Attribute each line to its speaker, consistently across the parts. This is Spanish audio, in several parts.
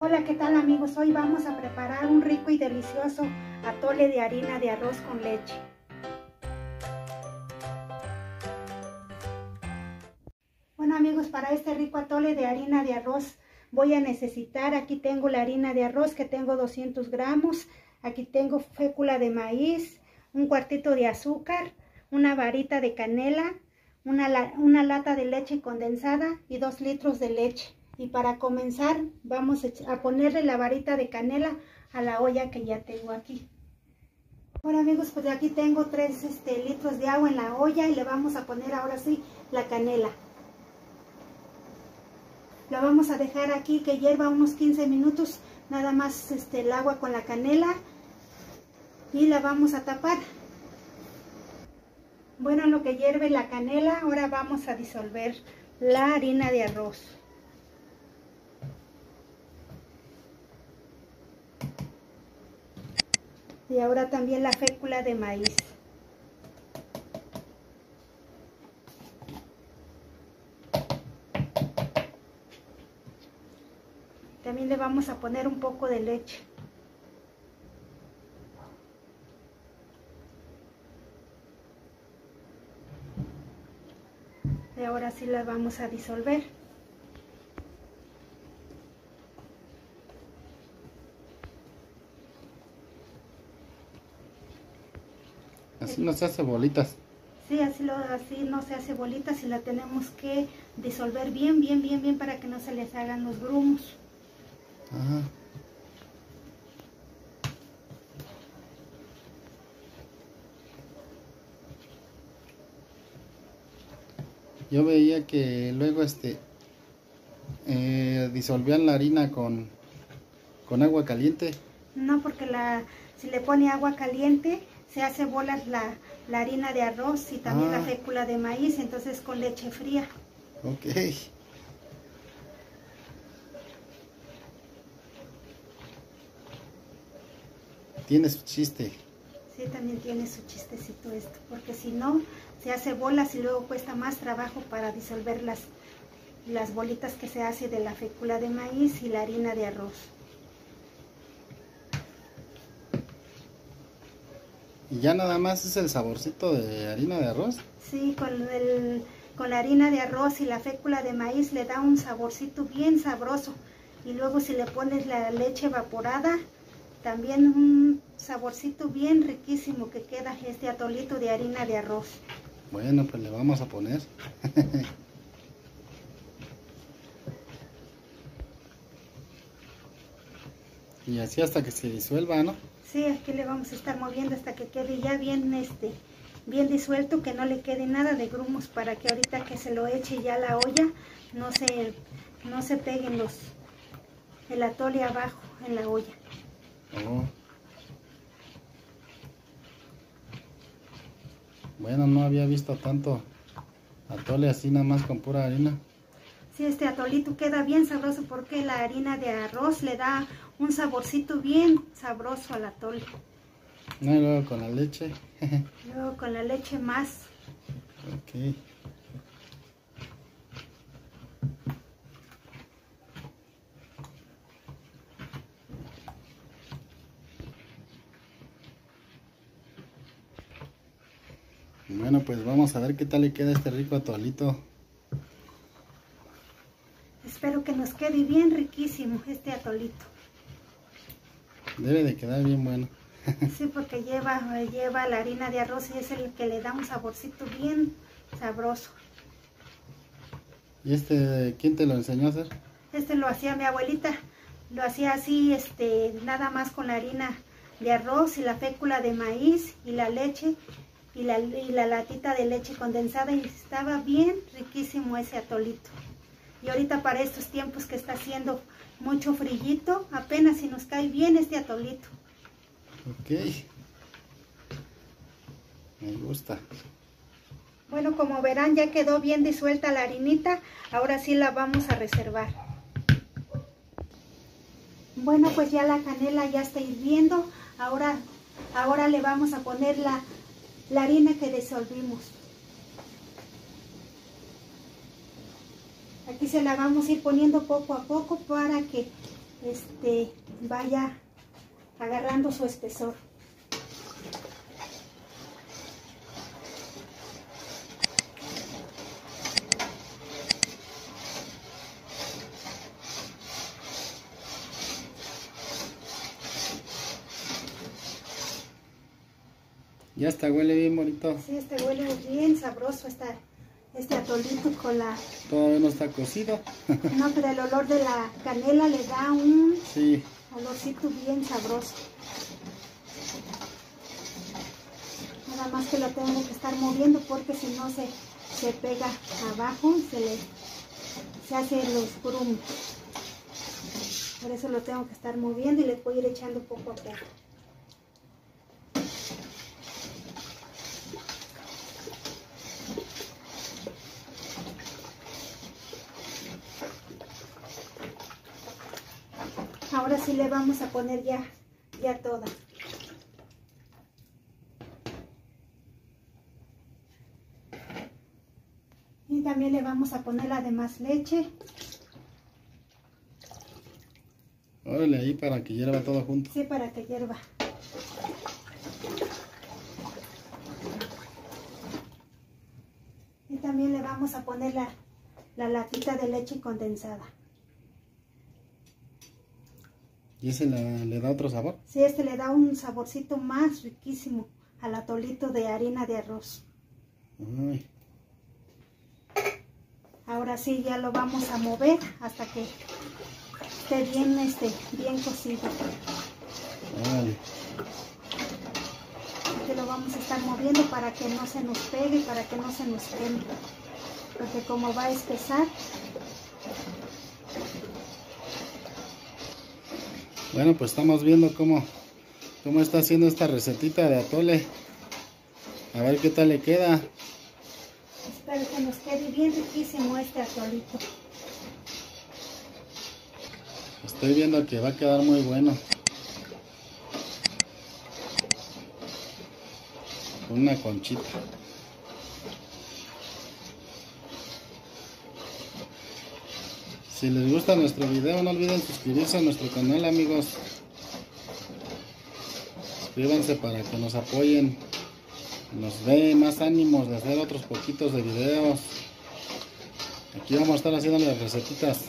Speaker 1: Hola, ¿qué tal amigos? Hoy vamos a preparar un rico y delicioso atole de harina de arroz con leche. Bueno amigos, para este rico atole de harina de arroz voy a necesitar, aquí tengo la harina de arroz que tengo 200 gramos, aquí tengo fécula de maíz, un cuartito de azúcar, una varita de canela, una, una lata de leche condensada y dos litros de leche. Y para comenzar vamos a ponerle la varita de canela a la olla que ya tengo aquí. Bueno amigos, pues aquí tengo 3 este, litros de agua en la olla y le vamos a poner ahora sí la canela. La vamos a dejar aquí que hierva unos 15 minutos, nada más este, el agua con la canela y la vamos a tapar. Bueno, en lo que hierve la canela, ahora vamos a disolver la harina de arroz. Y ahora también la fécula de maíz. También le vamos a poner un poco de leche. Y ahora sí la vamos a disolver.
Speaker 2: Así no se hace bolitas.
Speaker 1: Sí, así, lo, así no se hace bolitas y la tenemos que disolver bien, bien, bien, bien para que no se les hagan los grumos. Ajá.
Speaker 2: Yo veía que luego este eh, disolvían la harina con, con agua caliente.
Speaker 1: No, porque la, si le pone agua caliente se hace bolas la, harina de arroz y también la ah. fécula de maíz, entonces con leche fría.
Speaker 2: Ok. Tiene su chiste.
Speaker 1: Sí, también tiene su chistecito esto, porque si no, se hace bolas y luego cuesta más trabajo para disolver las, las bolitas que se hace de la fécula de maíz y la harina de arroz.
Speaker 2: ¿Y ya nada más es el saborcito de harina de arroz?
Speaker 1: Sí, con, el, con la harina de arroz y la fécula de maíz le da un saborcito bien sabroso. Y luego si le pones la leche evaporada, también un saborcito bien riquísimo que queda este atolito de harina de arroz.
Speaker 2: Bueno, pues le vamos a poner. y así hasta que se disuelva, ¿no?
Speaker 1: Sí, aquí le vamos a estar moviendo hasta que quede ya bien este bien disuelto, que no le quede nada de grumos para que ahorita que se lo eche ya la olla no se, no se peguen los el atole abajo en la olla. Oh.
Speaker 2: Bueno, no había visto tanto atole así nada más con pura harina.
Speaker 1: Sí, este atolito queda bien sabroso porque la harina de arroz le da un saborcito bien sabroso al atole.
Speaker 2: No, y luego con la leche.
Speaker 1: luego con la leche más. Ok.
Speaker 2: Bueno, pues vamos a ver qué tal le queda este rico atolito.
Speaker 1: Espero que nos quede bien riquísimo este atolito.
Speaker 2: Debe de quedar bien bueno.
Speaker 1: sí, porque lleva, lleva la harina de arroz y es el que le da un saborcito bien sabroso.
Speaker 2: ¿Y este quién te lo enseñó a hacer?
Speaker 1: Este lo hacía mi abuelita. Lo hacía así, este, nada más con la harina de arroz y la fécula de maíz y la leche y la, y la latita de leche condensada y estaba bien riquísimo ese atolito. Y ahorita para estos tiempos que está haciendo mucho frillito, apenas si nos cae bien este atolito.
Speaker 2: Ok. Me gusta.
Speaker 1: Bueno, como verán ya quedó bien disuelta la harinita, ahora sí la vamos a reservar. Bueno, pues ya la canela ya está hirviendo, ahora, ahora le vamos a poner la, la harina que disolvimos. Aquí se la vamos a ir poniendo poco a poco para que este, vaya agarrando su espesor.
Speaker 2: Ya está, huele bien bonito.
Speaker 1: Sí, este huele bien sabroso esta, este atolito con la...
Speaker 2: Todavía no está cocido.
Speaker 1: no, pero el olor de la canela le da un
Speaker 2: sí.
Speaker 1: olorcito bien sabroso. Nada más que lo tengo que estar moviendo porque si no se, se pega abajo, se le se hace los grumos. Por eso lo tengo que estar moviendo y le voy a ir echando poco a poco. Ahora sí le vamos a poner ya, ya toda. Y también le vamos a poner la demás leche.
Speaker 2: Órale ahí para que hierva todo junto.
Speaker 1: Sí, para que hierva. Y también le vamos a poner la, la latita de leche condensada.
Speaker 2: ¿Y ese le, da otro sabor?
Speaker 1: Sí, este le da un saborcito más riquísimo al atolito de harina de arroz. Ahora sí, ya lo vamos a mover hasta que esté bien, este, bien cocido. Vale. Aquí lo vamos a estar moviendo para que no se nos pegue, para que no se nos queme. Porque como va a espesar,
Speaker 2: Bueno, pues estamos viendo cómo, cómo está haciendo esta recetita de atole. A ver qué tal le queda.
Speaker 1: Espero que nos quede bien riquísimo este atolito.
Speaker 2: Estoy viendo que va a quedar muy bueno. Una conchita. Si les gusta nuestro video, no olviden suscribirse a nuestro canal, amigos. Suscríbanse para que nos apoyen. Nos dé más ánimos de hacer otros poquitos de videos. Aquí vamos a estar haciendo las recetitas.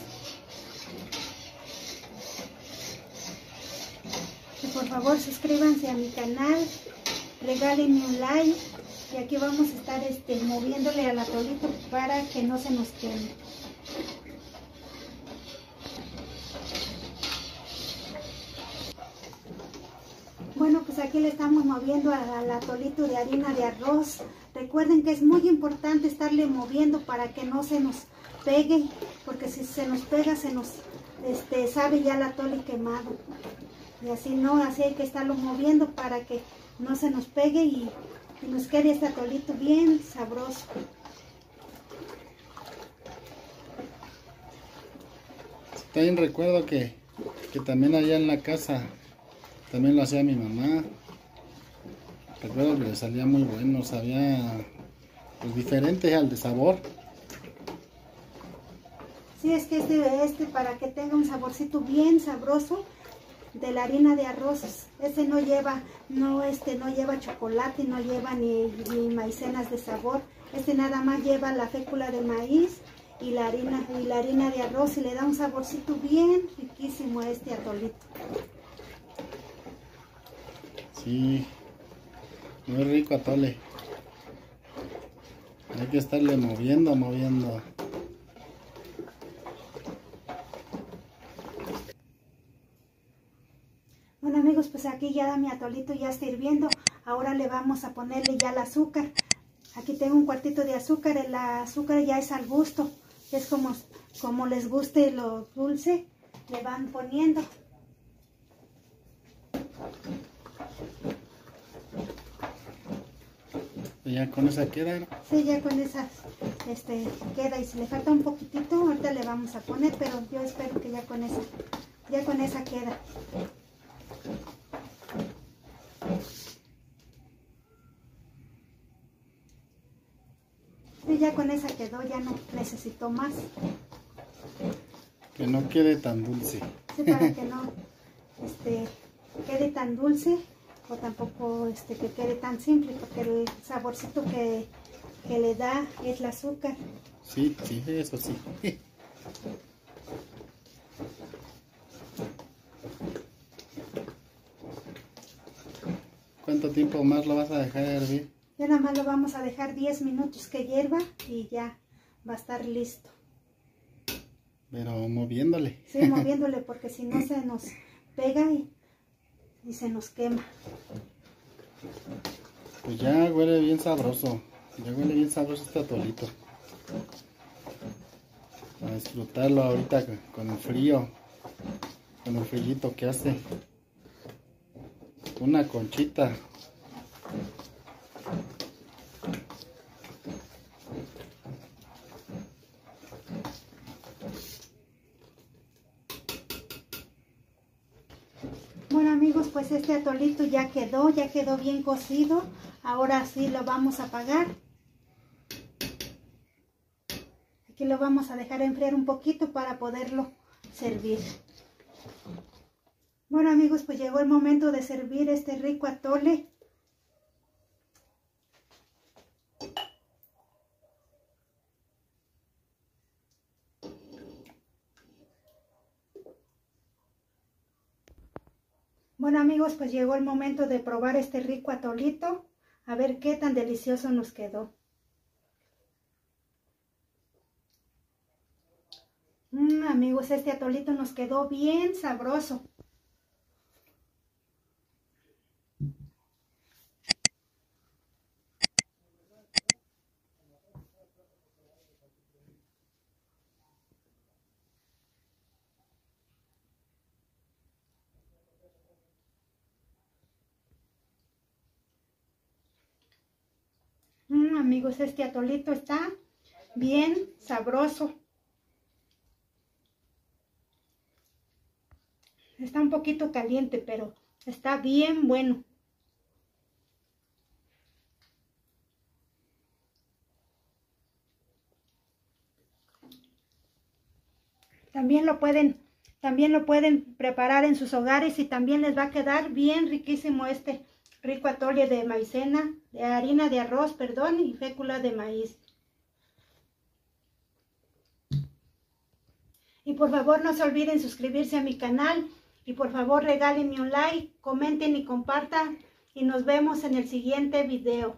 Speaker 1: por favor suscríbanse a mi canal, regálenme un like y aquí vamos a estar este, moviéndole al atolito para que no se nos queme. Bueno, pues aquí le estamos moviendo al atolito de harina de arroz. Recuerden que es muy importante estarle moviendo para que no se nos pegue, porque si se nos pega se nos este, sabe ya el atole quemado. Y así no, así hay que estarlo moviendo para que no se nos pegue y, nos quede este atolito bien sabroso.
Speaker 2: También recuerdo que, que también allá en la casa también lo hacía mi mamá. Recuerdo que le salía muy bueno, sabía pues, diferente al de sabor.
Speaker 1: Sí, es que este, este para que tenga un saborcito bien sabroso de la harina de arroz. Este no lleva, no, este no lleva chocolate, no lleva ni, ni maicenas de sabor. Este nada más lleva la fécula de maíz y la harina y la harina de arroz y le da un saborcito bien riquísimo a este atolito.
Speaker 2: Sí, muy rico atole. Hay que estarle moviendo, moviendo.
Speaker 1: Bueno amigos, pues aquí ya mi atolito ya está hirviendo. Ahora le vamos a ponerle ya el azúcar. Aquí tengo un cuartito de azúcar. El azúcar ya es al gusto. Es como, como les guste lo dulce. Le van poniendo.
Speaker 2: Ya con esa queda?
Speaker 1: Sí, ya con esa este, queda. Y si le falta un poquitito, ahorita le vamos a poner, pero yo espero que ya con esa, ya con esa queda. Y ya con esa quedó, ya no necesito más.
Speaker 2: Que no quede tan dulce.
Speaker 1: Sí, para que no este, quede tan dulce o tampoco este, que quede tan simple, porque el saborcito que, que le da es el azúcar.
Speaker 2: Sí, sí, eso sí. ¿Cuánto tiempo más lo vas a dejar hervir?
Speaker 1: Ya nada más lo vamos a dejar 10 minutos que hierva y ya va a estar listo.
Speaker 2: Pero moviéndole.
Speaker 1: Sí, moviéndole porque si no se nos pega y, y se nos quema.
Speaker 2: Pues ya huele bien sabroso. Ya huele bien sabroso este atolito. A disfrutarlo ahorita con el frío. Con el frillito que hace. Una conchita.
Speaker 1: Pues este atolito ya quedó, ya quedó bien cocido. Ahora sí lo vamos a apagar. Aquí lo vamos a dejar enfriar un poquito para poderlo servir. Bueno amigos, pues llegó el momento de servir este rico atole. Bueno amigos, pues llegó el momento de probar este rico atolito. A ver qué tan delicioso nos quedó. Mmm, amigos, este atolito nos quedó bien sabroso. Amigos, este atolito está bien sabroso. Está un poquito caliente, pero está bien bueno. También lo pueden, también lo pueden preparar en sus hogares y también les va a quedar bien riquísimo este rico atole de maicena, de harina de arroz, perdón, y fécula de maíz. Y por favor no se olviden suscribirse a mi canal y por favor regálenme un like, comenten y compartan y nos vemos en el siguiente video.